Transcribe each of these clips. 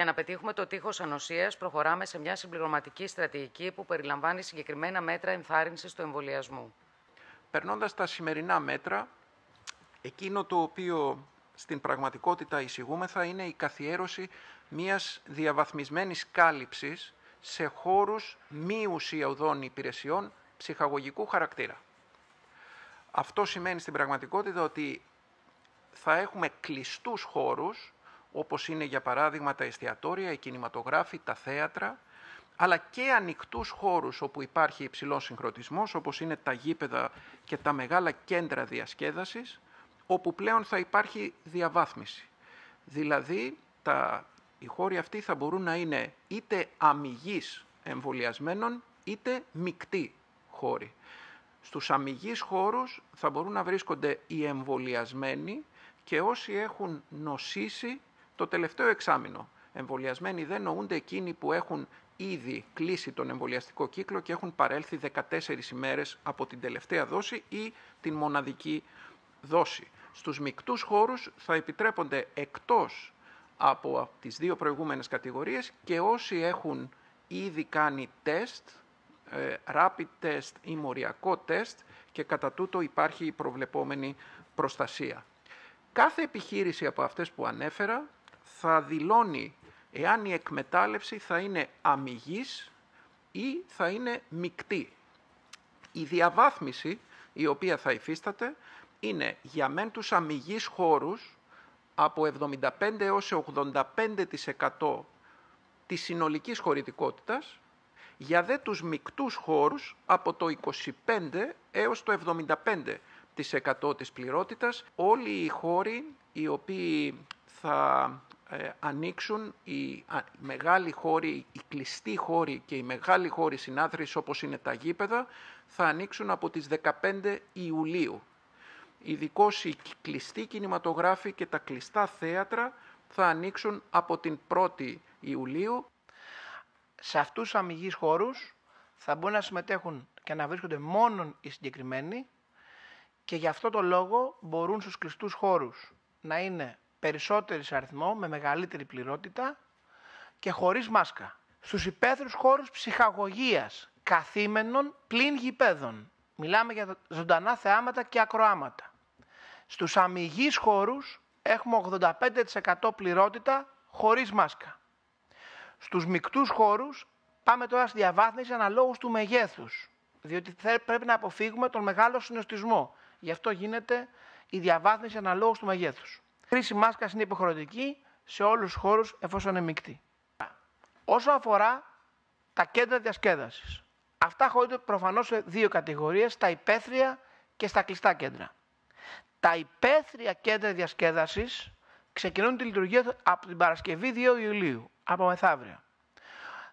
Για να πετύχουμε το τείχος ανοσίας, προχωράμε σε μια συμπληρωματική στρατηγική που περιλαμβάνει συγκεκριμένα μέτρα ενθάρρυνσης του εμβολιασμού. Περνώντας τα σημερινά μέτρα, εκείνο το οποίο στην πραγματικότητα εισηγούμεθα είναι η καθιέρωση μιας διαβαθμισμένης κάλυψης σε χώρους μη ουσιαουδών υπηρεσιών ψυχαγωγικού χαρακτήρα. Αυτό σημαίνει στην πραγματικότητα ότι θα έχουμε κλειστούς χώρους, όπως είναι για παράδειγμα τα εστιατόρια, οι κινηματογράφοι, τα θέατρα, αλλά και ανοιχτούς χώρους όπου υπάρχει υψηλός συγχρονισμός, όπως είναι τα γήπεδα και τα μεγάλα κέντρα διασκέδασης, όπου πλέον θα υπάρχει διαβάθμιση. Δηλαδή, τα, οι χώροι αυτοί θα μπορούν να είναι είτε αμυγείς εμβολιασμένων, είτε μεικτοί χώροι. Στους αμυγείς χώρους θα μπορούν να βρίσκονται οι εμβολιασμένοι και όσοι έχουν νοσήσει το τελευταίο εξάμεινο. Εμβολιασμένοι δεν νοούνται εκείνοι που έχουν ήδη κλείσει τον εμβολιαστικό κύκλο και έχουν παρέλθει 14 ημέρες από την τελευταία δόση ή την μοναδική δόση. Στους μικτούς χώρους θα επιτρέπονται εκτός από τις δύο προηγούμενες κατηγορίες και όσοι έχουν ήδη κάνει τεστ, ε, rapid test ή μοριακό τεστ και κατά τούτο υπάρχει η προβλεπόμενη προστασία. Κάθε επιχείρηση από αυτές που ανέφερα θα δηλώνει εάν η εκμετάλλευση θα είναι αμυγής ή θα είναι μεικτή. Η διαβάθμιση η οποία θα υφίσταται είναι για μεν τους αμυγείς χώρους από 75 έως 85% της συνολικής χωρητικότητας, για δε τους μικτούς χώρους από το 25 έως το 75% της πληρότητας. Όλοι οι χώροι οι οποίοι θα ε, ανοίξουν, οι μεγάλοι χώροι, οι κλειστοί χώροι και οι μεγάλοι χώροι συνάθρησης όπως είναι τα γήπεδα, θα ανοίξουν από τις 15 Ιουλίου ειδικώς οι κλειστοί κινηματογράφοι και τα κλειστά θέατρα θα ανοίξουν από την 1η Ιουλίου. Σε αυτούς τους αμυγείς χώρους θα μπορούν να συμμετέχουν και να βρίσκονται μόνο οι συγκεκριμένοι και γι' αυτό το λόγο μπορούν στους κλειστούς χώρους να είναι περισσότεροι σε αριθμό, με μεγαλύτερη πληρότητα και χωρίς μάσκα. Στους υπαίθρους χώρους ψυχαγωγίας, καθήμενων πλην γηπέδων. Μιλάμε για ζωντανά θεάματα και ακροάματα. Στους αμυγείς χώρους έχουμε 85% πληρότητα χωρίς μάσκα. Στους μικτούς χώρους πάμε τώρα στη διαβάθμιση αναλόγως του μεγέθους, διότι πρέπει να αποφύγουμε τον μεγάλο συνοστισμό. Γι' αυτό γίνεται η διαβάθμιση αναλόγως του μεγέθους. Η χρήση μάσκας είναι υποχρεωτική σε όλους τους χώρους εφόσον είναι μεικτή. Όσο αφορά τα κέντρα διασκέδασης, αυτά χωρούνται προφανώς σε δύο κατηγορίες, τα υπαίθρια και στα κλειστά κέντρα. Τα υπαίθρια κέντρα διασκέδασης ξεκινούν τη λειτουργία από την Παρασκευή 2 Ιουλίου, από μεθαύριο.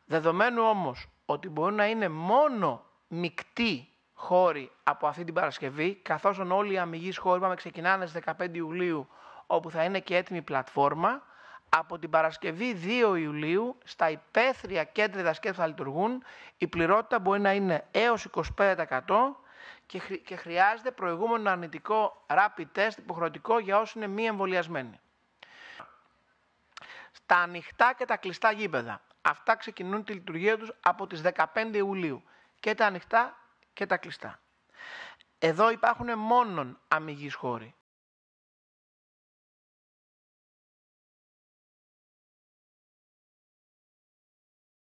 Δεδομένου όμως ότι μπορούν να είναι μόνο μεικτοί χώροι από αυτή την Παρασκευή, καθώς όλοι οι αμυγείς χώροι πάμε ξεκινάνε στις 15 Ιουλίου, όπου θα είναι και έτοιμη πλατφόρμα, από την Παρασκευή 2 Ιουλίου στα υπαίθρια κέντρα διασκέδασης θα λειτουργούν, η πληρότητα μπορεί να είναι έως 25% και, χρειάζεται προηγούμενο αρνητικό rapid test υποχρεωτικό για όσους είναι μη εμβολιασμένοι. Στα ανοιχτά και τα κλειστά γήπεδα. Αυτά ξεκινούν τη λειτουργία τους από τις 15 Ιουλίου. Και τα ανοιχτά και τα κλειστά. Εδώ υπάρχουν μόνον αμυγείς χώροι.